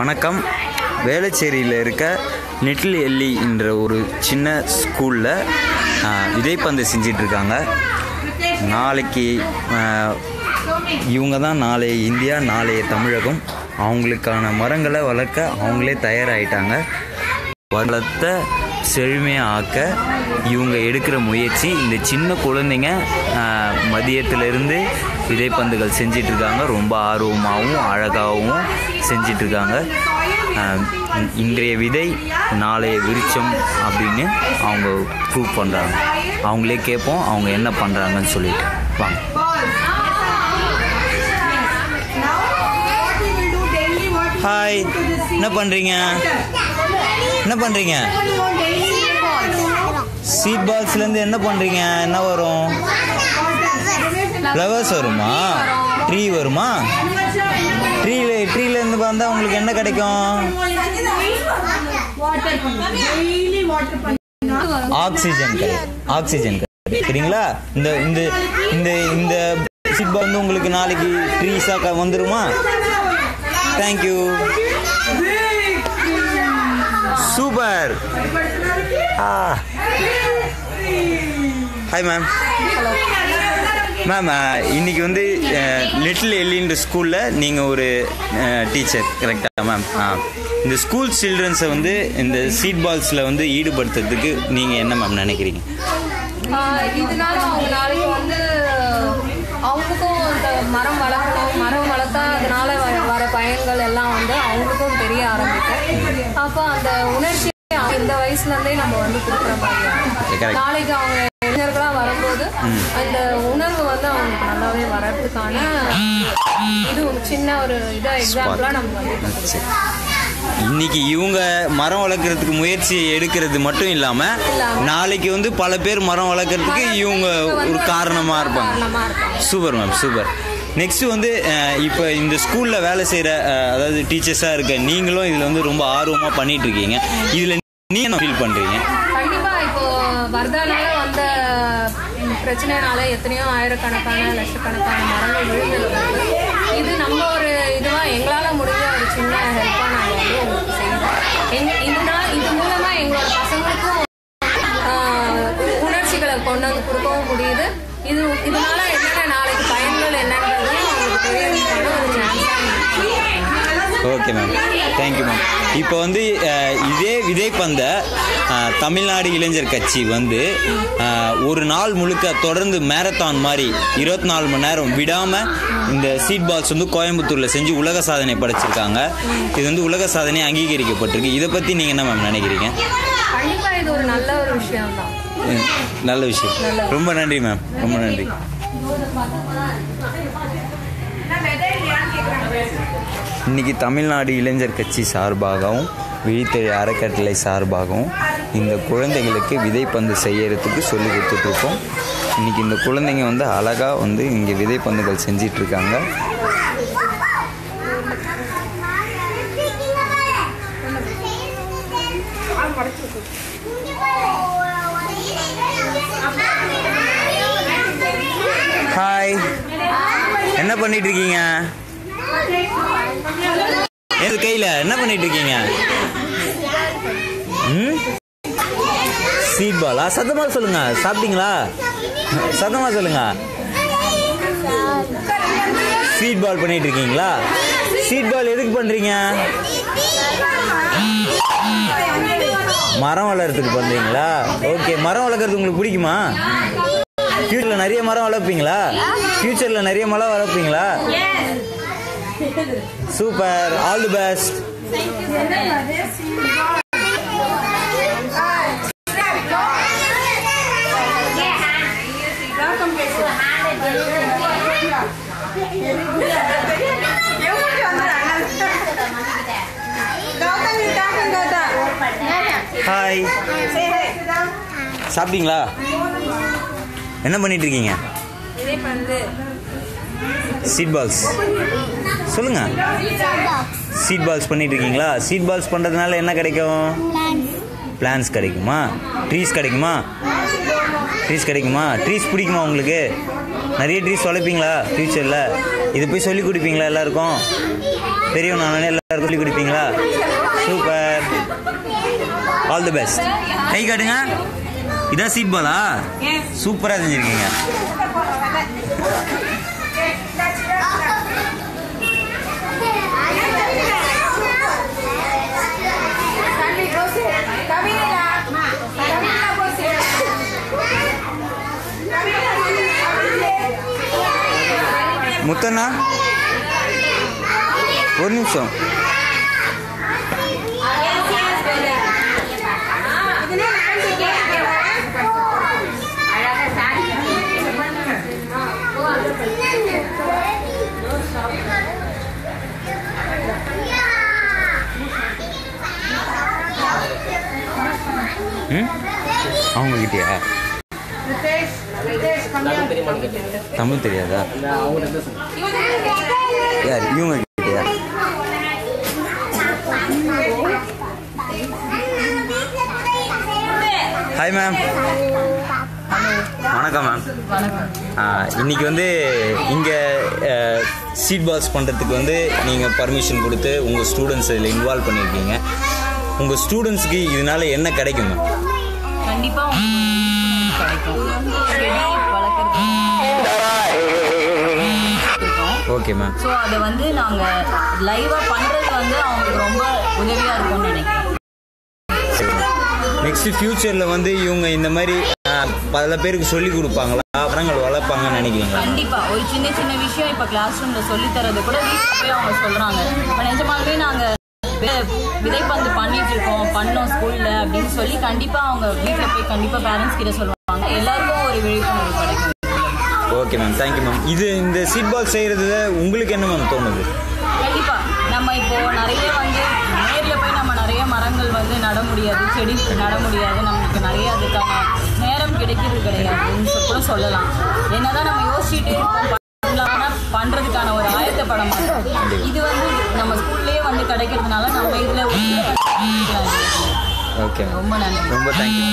வணக்கம். வேளச்சேரியில் இருக்க லிட்டில் எல்லி என்ற ஒரு சின்ன ஸ்கூலில் விதைப்பந்து செஞ்சிட்ருக்காங்க. நாளைக்கு இவங்க தான் நாளைய இந்தியா நாளைய தமிழகம். அவங்களுக்கான மரங்களை வளர்க்க அவங்களே தயாராகிட்டாங்க வளர்த்த செழுமையாக ஆக்க இவங்க எடுக்கிற முயற்சி இந்த சின்ன குழந்தைங்க மதியத்திலிருந்து விதைப்பந்துகள் செஞ்சிட்ருக்காங்க. ரொம்ப ஆர்வமாகவும் அழகாகவும் செஞ்சிட்ருக்காங்க. இன்றைய விதை நாளைய விருச்சம் அப்படின்னு அவங்க ப்ரூவ் பண்ணுறாங்க அவங்களே கேட்போம் அவங்க என்ன பண்ணுறாங்கன்னு சொல்லிட்டு. வாங்க. ஹாய் என்ன பண்ணுறீங்க என்ன பண்ணுறீங்க சீட் பாக்ஸ்லேருந்து என்ன பண்ணுறீங்க என்ன வரும்? ஃப்ளவர்ஸ் வருமா? ட்ரீ வருமா? ட்ரீல ட்ரீலேருந்து வந்தால் உங்களுக்கு என்ன கிடைக்கும்? ஆக்சிஜன் ஆக்சிஜன் சரிங்களா? இந்த இந்த இந்த இந்த சீட் பால் வந்து உங்களுக்கு நாளைக்கு ட்ரீஸாக வந்துருமா? Thank you super hi ma'am ma'am இன்னைக்கு வந்து லிட்டில் எல்லின்ற ஸ்கூலில் நீங்கள் ஒரு டீச்சர் கரெக்டாக மேம் ஆ இந்த ஸ்கூல் சில்ட்ரன்ஸை வந்து இந்த சீட் பால்ஸில் வந்து ஈடுபடுத்துறதுக்கு நீங்கள் என்ன மேம் நினைக்கிறீங்க? இதனால அவங்க நாளைக்கு வந்து அவங்களுக்கும் இந்த மரம் வளர்க்கணும் மரம் வளர்த்தா அதனால வர பயன்கள் எல்லாம் வந்து அவங்களுக்கும் தெரிய ஆரம்பிக்கும். இந்த வயசுல இருந்தே நம்ம வந்து கொடுக்குற மாதிரி. நாளைக்கு அவங்க இளைஞர்களா வரும்போது அந்த உணர்வு வந்து அவங்களுக்கு நல்லாவே வர்றதுக்கான இது ஒரு சின்ன ஒரு இதை எக்ஸாம்பிளா நம்ம வந்து இன்னைக்கு இவங்க மரம் வளர்க்குறதுக்கு முயற்சி எடுக்கிறது மட்டும் இல்லாமல் நாளைக்கு வந்து பல பேர் மரம் வளர்க்குறதுக்கு இவங்க ஒரு காரணமாக இருப்பாங்க. காரணமா இருப்பாங்க. சூப்பர் மேம் சூப்பர் நெக்ஸ்ட் வந்து இப்போ இந்த ஸ்கூலில் வேலை செய்கிற அதாவது டீச்சர்ஸாக இருக்க நீங்களும் இதில் வந்து ரொம்ப ஆர்வமாக பண்ணிட்டு இருக்கீங்க. இதில் நீ என்ன ஃபீல் பண்றீங்க? கண்டிப்பா இப்போ வர்தானால வந்த பிரச்சனைனால எத்தனையோ ஆயிரக்கணக்கான லட்சக்கணக்கான மரங்கள் விழுந்திருக்கு இது நம்ம ஒரு இதுவா எங்களால முடிஞ்ச ஒரு சின்ன ஹெல்ப்பா நாங்க வந்து உங்களுக்கு செய்யறோம். எங்க இது மூலமா எங்களோட பசங்களுக்கும் உணர்ச்சிகளை கொண்டு வந்து கொடுக்கவும் முடியுது. இது இதனால என்னென்ன நாளைக்கு பயன்கள் என்னன்றது ஓகே மேம் தேங்க்யூ மேம் இப்போ வந்து இதே விதைப்பந்த அஹ், தமிழ்நாடு இளைஞர் கட்சி வந்து ஒரு நாள் முழுக்க தொடர்ந்து மேரத்தான் மாதிரி இருபத்தி நாலு மணி நேரம் விடாமல் இந்த சீட் பால்ஸ் வந்து கோயம்புத்தூரில் செஞ்சு உலக சாதனை படைச்சிருக்காங்க. இது வந்து உலக சாதனை அங்கீகரிக்கப்பட்டிருக்கு. இதை பற்றி நீங்கள் என்ன மேம் நினைக்கிறீங்க? கண்டிப்பா இது ஒரு நல்ல ஒரு விஷயம் தான் நல்ல விஷயம். ரொம்ப நன்றி மேம் ரொம்ப நன்றி. இன்னைக்கு தமிழ்நாடு இளைஞர் கட்சி சார்பாகவும் விழித்தறி அறக்கட்டளை சார்பாகவும் இந்த குழந்தைகளுக்கு விதைப்பந்து செய்யறதுக்கு சொல்லி கொடுத்துட்ருக்கோம். இன்றைக்கி இந்த குழந்தைங்க வந்து அழகாக வந்து இங்கே விதைப்பந்துகள் செஞ்சிட்ருக்காங்க. ஹாய் என்ன பண்ணிட்டு இருக்கீங்க எது கையில் என்ன பண்ணிட்டு இருக்கீங்க ம் சீட் பாலா சத்தமா சொல்லுங்க. சாப்பிட்டீங்களா? சத்தமா சொல்லுங்க. சீட் பால் பண்ணிட்டு இருக்கீங்களா சீட் பால் எதுக்கு பண்றீங்க? மரம் வளர்றதுக்கு பண்றீங்களா? ஓகே மரம் வளர்க்கறது உங்களுக்கு பிடிக்குமா? ஃபியூச்சர்ல நிறைய மரம் வளர்ப்பீங்களா? ஃபியூச்சர்ல நிறைய மரம் வளர்ப்பீங்களா? Super all the best hi சாப்பிட்டீங்களா? என்ன பண்ணிட்டு இருக்கீங்க சீட் பால்ஸ் சொல்லுங்க. சீட் பால்ஸ் பண்ணிட்டு இருக்கீங்களா சீட் பால்ஸ் பண்ணுறதுனால என்ன கிடைக்கும்? பிளான்ஸ் கிடைக்குமா? ட்ரீஸ் கிடைக்குமா? ட்ரீஸ் கிடைக்குமா? ட்ரீஸ் பிடிக்குமா உங்களுக்கு? நிறைய ட்ரீஸ் வளர்ப்பீங்களா ஃப்யூச்சரில் இது போய் சொல்லி கொடுப்பீங்களா எல்லாருக்கும்? தெரியும் நான் எல்லாருக்கும் சொல்லி கொடுப்பீங்களா? சூப்பர் ஆல் தி பெஸ்ட் கை காட்டுங்க. இதான் சீட் பாலா சூப்பராக செஞ்சுருக்கீங்க. முத்தண்ணா? ஒரு நிமிஷம். அவங்கக்கிட்டயா தமிழ் தெரியாதா? யார் இவங்க கிட்டயா? ஹாய் மேம் வணக்கம் மேம் இன்னைக்கு வந்து இங்கே சீட் பால்ஸ் பண்ணுறதுக்கு வந்து நீங்கள் பர்மிஷன் கொடுத்து உங்கள் ஸ்டூடெண்ட்ஸ் இதில் இன்வால்வ் பண்ணியிருக்கீங்க உங்கள் ஸ்டூடெண்ட்ஸ்க்கு இதனால என்ன கிடைக்கும் மேம் கண்டிப்பா ஓகே மேம். ஸோ அதை வந்து நாங்கள் லைவாக பண்ணுறது வந்து அவங்களுக்கு ரொம்ப உதவியாக இருக்கும்னு நினைக்கிறேன். நெக்ஸ்ட் ஃபியூச்சரில் வந்து இவங்க இந்த மாதிரி பல பேருக்கு சொல்லி கொடுப்பாங்களா? மரங்கள் வளர்ப்பாங்கன்னு நினைக்கிறீங்களா? கண்டிப்பா. ஒரு சின்ன சின்ன விஷயம் இப்போ கிளாஸ் ரூம்ல சொல்லி தரது கூட வீட்டில் போய் அவங்க சொல்றாங்க. இப்போ நிஜமாலுமே நாங்க வி- விதைப்பந்து பண்ணிட்டு இருக்கோம் பண்ணோம் ஸ்கூல்ல அப்படின்னு சொல்லி கண்டிப்பா அவங்க வீட்டில் போய் கண்டிப்பா பேரண்ட்ஸ் கிட்ட சொல்லுவாங்க. எல்லாருக்கும் ஒரு விழிப்புணர்வு கிடைக்கும். ஓகே மேம் தேங்க்யூ மேம் இது இந்த சீட் பால் செய்கிறதுல உங்களுக்கு என்ன மேம் தோணுது? கண்டிப்பா. நம்ம இப்போ நிறைய வந்து நேர்ல போய் நம்ம நிறைய மரங்கள் வந்து நட முடியாது செடி நட முடியாது. நமக்கு நிறைய அதுக்கான நேரம் கிடைக்கிறது கிடையாதுன்னு கூட சொல்லலாம். என்னதான் நம்ம யோசிச்சுட்டு இருக்கோம் பண்ணலாம்னா பண்றதுக்கான ஒரு ஆயத்தப்பட மாட்டோம். இது வந்து நம்ம ஸ்கூல்லயே வந்து கிடைக்கிறதுனால நம்ம இதுல ஓகே ரொம்ப நன்றி. ரொம்ப தேங்க்யூ